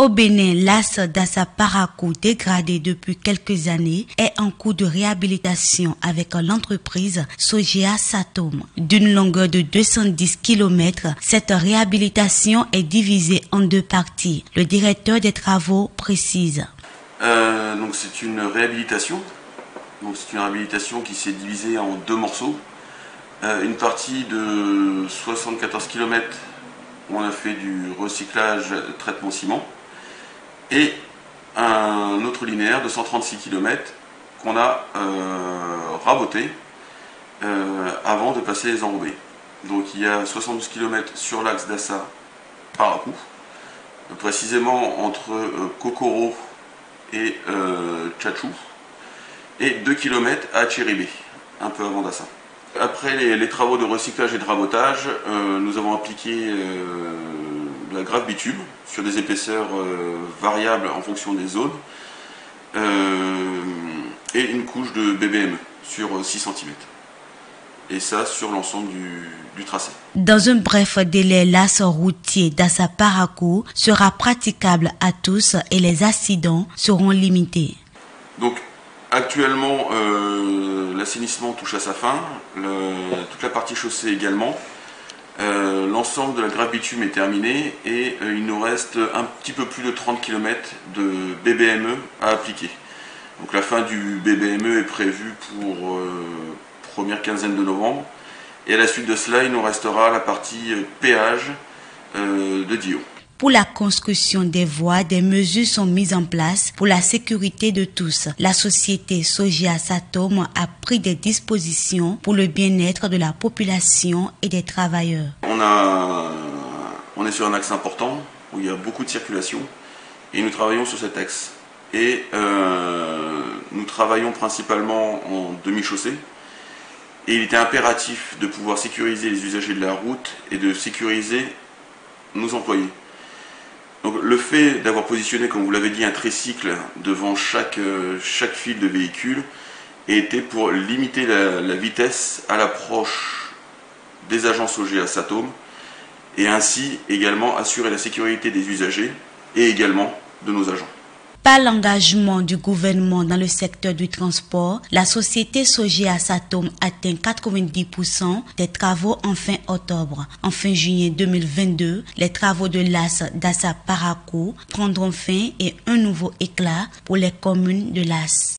Au Bénin, l'as d'Assa Parakou, dégradé depuis quelques années, est en cours de réhabilitation avec l'entreprise Sogea Satom. D'une longueur de 210 km, cette réhabilitation est divisée en deux parties. Le directeur des travaux précise. Euh, donc c'est une réhabilitation. Donc c'est une réhabilitation qui s'est divisée en deux morceaux. Euh, une partie de 74 km on a fait du recyclage traitement ciment et un autre linéaire de 136 km qu'on a euh, raboté euh, avant de passer les enrobés. Donc il y a 72 km sur l'axe d'Assa Paracou, précisément entre euh, Kokoro et Tchatchou, et 2 km à Chéribé, un peu avant d'Assa. Après les, travaux de recyclage et de rabotage, nous avons appliqué la grave bitume sur des épaisseurs euh, variables en fonction des zones euh, et une couche de BBM sur 6 cm. Et ça sur l'ensemble du, tracé. Dans un bref délai, l'as routier d'Assa Parakou sera praticable à tous et les accidents seront limités. Donc actuellement, euh, l'assainissement touche à sa fin, toute la partie chaussée également. Euh, l'ensemble de la grave bitume est terminé et euh, il nous reste un petit peu plus de 30 km de BBME à appliquer. Donc la fin du BBME est prévue pour euh, première quinzaine de novembre. Et à la suite de cela, il nous restera la partie péage de Dio. Pour la construction des voies, des mesures sont mises en place pour la sécurité de tous. La société Sogia Satom a pris des dispositions pour le bien-être de la population et des travailleurs. On, est sur un axe important où il y a beaucoup de circulation et nous travaillons sur cet axe. Et euh, nous travaillons principalement en demi-chaussée. Et il était impératif de pouvoir sécuriser les usagers de la route et de sécuriser nos employés. Donc le fait d'avoir positionné, comme vous l'avez dit, un tricycle devant chaque, euh, chaque fil de véhicule était pour limiter la, vitesse à l'approche des agents à Satom et ainsi également assurer la sécurité des usagers et également de nos agents. Par l'engagement du gouvernement dans le secteur du transport, la société Sogea Satom atteint 90% des travaux en fin octobre. En fin juillet 2022, les travaux de l'AS d'Assa Parakou prendront fin et un nouveau éclat pour les communes de l'AS.